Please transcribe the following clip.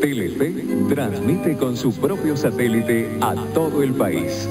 TLT transmite con su propio satélite a todo el país.